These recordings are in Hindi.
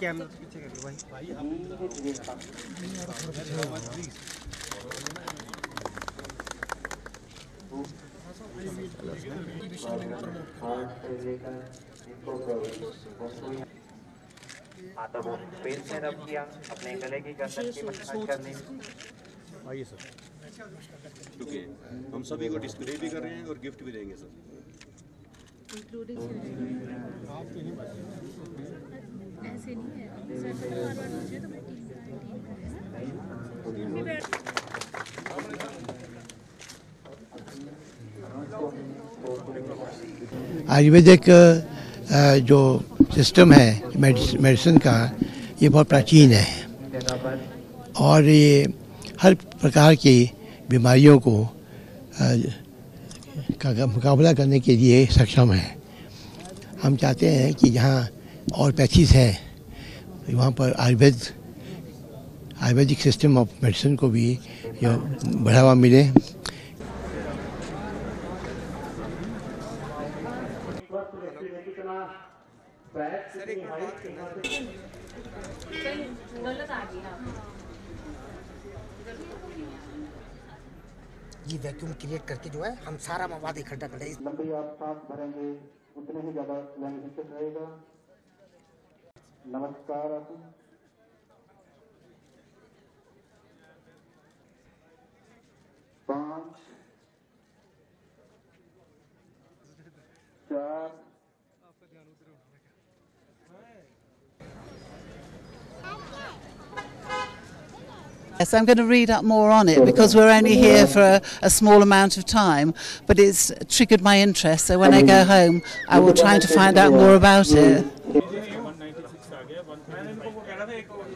कैमरा पीछे कर लो भाई। हाँ तो वो पेज में रब किया अपने गले की गर्दन की मसाज करनी। आइए सर। क्योंकि हम सभी को डिस्प्ले भी कर रहे हैं और गिफ्ट भी देंगे सर। नहीं है। सर तो बार बार तो मैं टीम का टीम का है ना। आयुर्वेदिक जो सिस्टम है मेडिसिन का, ये बहुत प्राचीन है। और ये हर प्रकार की बीमारियों को का मुकाबला करने के लिए सक्षम है। हम चाहते हैं कि जहाँ और पैथीज हैं वहाँ पर Ayurveda Ayurvedic system of medicine को भी जो बढ़ावा मिले। ये वैक्यूम क्रिएट करके जो है हम सारा मवाद इकट्ठा कर रहे लंबी आप सांस भरेंगे उतने ही ज़्यादा रहेगा। नमस्कार आप पाँच चार Yes, I'm going to read up more on it because we're only here for a, a small amount of time, but it's triggered my interest. So when I go home, I will try to find out more about it.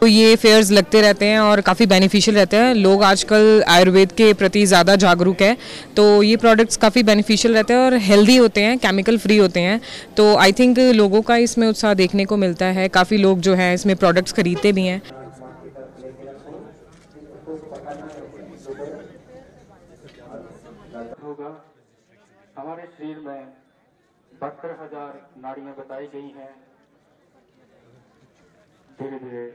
तो ये फेयर्स लगते रहते हैं और काफ़ी बेनिफिशियल रहते हैं। लोग आजकल आयुर्वेद के प्रति ज़्यादा जागरूक है। तो ये प्रोडक्ट्स काफ़ी बेनिफिशियल रहते हैं और हेल्दी होते हैं केमिकल फ्री होते हैं। तो आई थिंक लोगों का इसमें उत्साह देखने को मिलता है। काफ़ी लोग जो हैं इसमें प्रोडक्ट्स खरीदते भी हैं। हमारे शरीर में बहत्तर हज़ार नाड़ियाँ बताई गई हैं। धीरे धीरे